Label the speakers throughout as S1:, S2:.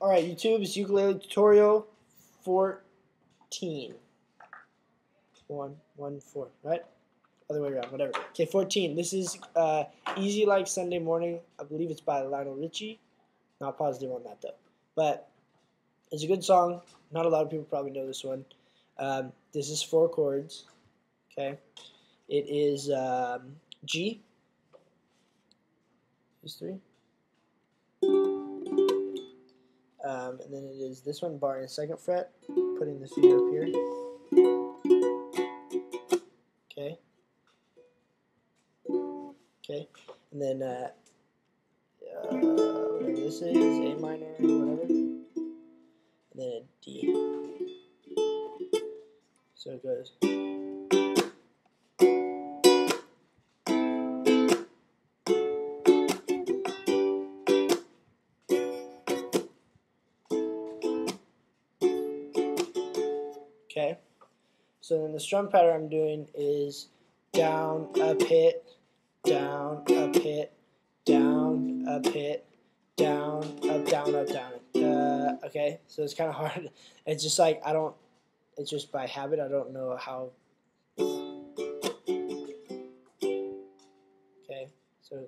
S1: All right, YouTube's ukulele tutorial 14. One, one, four, right? Other way around, whatever. Okay, 14. This is uh, Easy Like Sunday Morning. I believe it's by Lionel Richie. Not positive on that, though. But it's a good song. Not a lot of people probably know this one. Um, this is four chords. Okay. It is um, G. These three. Um, and then it is this one bar in the second fret, putting the finger up here. Okay. Okay. And then uh, uh, whatever this is, A minor, whatever. And then a D. So it goes. So then the strum pattern I'm doing is down, up, hit, down, up, hit, down, up, hit, down, up, down, up, down. Uh, okay, so it's kind of hard. It's just like I don't. It's just by habit. I don't know how. Okay, so.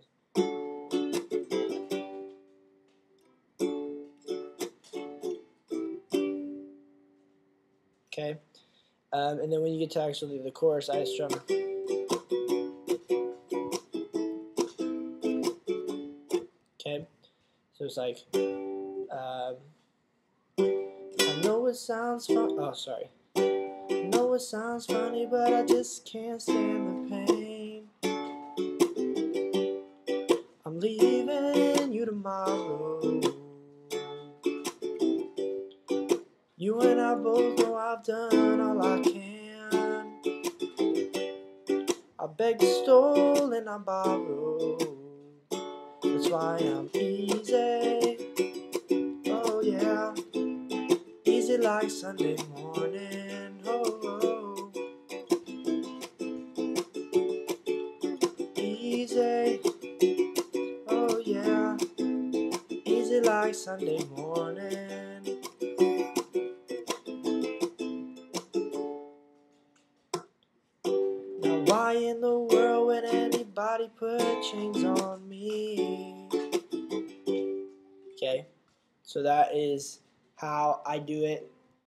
S1: Okay, um, and then when you get to actually the chorus, I strum. Okay, so it's like. Um, I know it sounds fun. Oh, sorry. I know it sounds funny, but I just can't stand the pain. And I both know I've done all I can. I begged, stole, and I borrowed. That's why I'm easy. Oh yeah, easy like Sunday morning. Oh, oh. easy. Oh yeah, easy like Sunday morning. Why in the world would anybody put chains on me? Okay, so that is how I do it.